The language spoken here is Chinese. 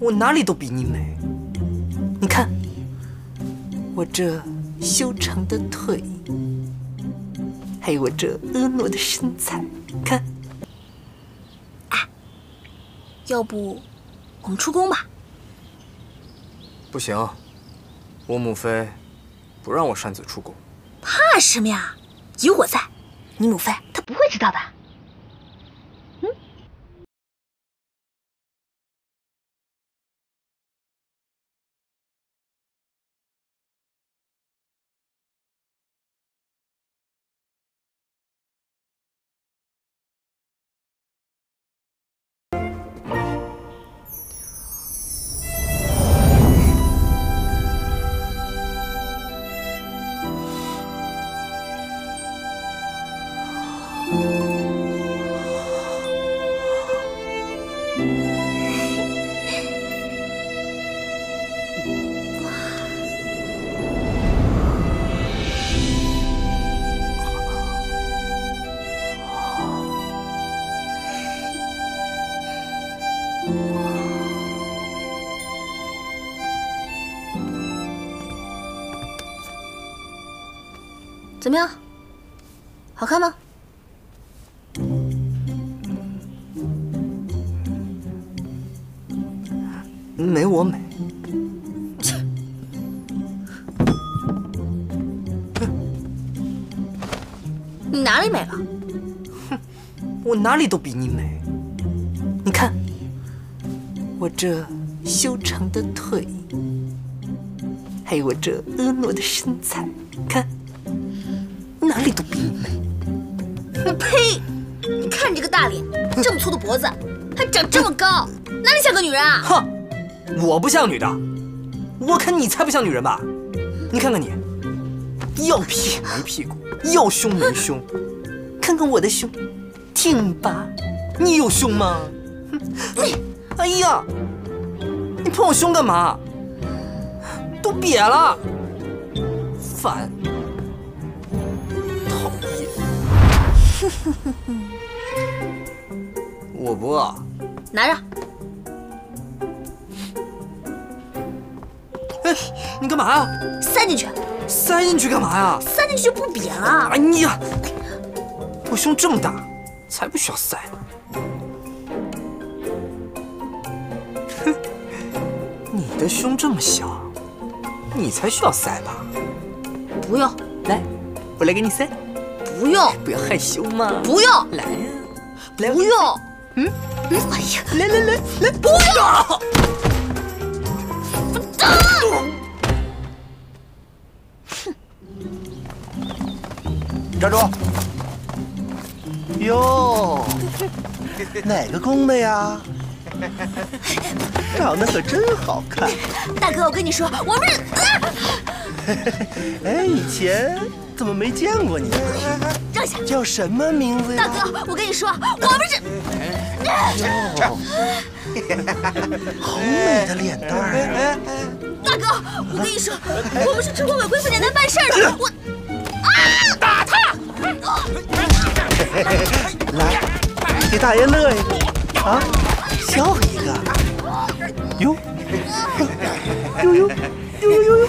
我哪里都比你美。你看，我这修长的腿，还有我这婀娜的身材，看。哎，要不我们出宫吧？不行，我母妃不让我擅自出宫。怕什么呀？有我在，你母妃她不会知道的。怎么样？好看吗？没我美。切！你哪里美了？哼，我哪里都比你美。你看，我这修长的腿，还有我这婀娜的身材，看。哪里都比。你美我呸！你看你这个大脸这么粗的脖子还长这么高哪里像个女人啊？哼我不像女的。我看你才不像女人吧。你看看你要屁没屁股要胸没胸看看我的胸挺拔。你有胸吗？哼你哎呀你碰我胸干嘛？都瘪了。烦。我不饿。拿着。哎，你干嘛呀？塞进去。塞进去干嘛呀？塞进去就不瘪了。哎呀，我胸这么大，才不需要塞。哼，你的胸这么小，你才需要塞吧？不用，来，我来给你塞。不用，不要害羞嘛。不用，来呀，来，不用，嗯，哎呀，来来来来，不用，站住！站住！哟，哪个宫的呀？长得可真好看。大哥，我跟你说，我们是。哎，以前怎么没见过你？让下，叫什么名字呀？大哥，我跟你说，我们是。哎，好美的脸蛋儿、啊！大哥，我跟你说，我们是出国为贵妇简单办事的，我啊！打他！来，给大爷乐一个啊，笑一个。哟，哟哟哟哟哟哟。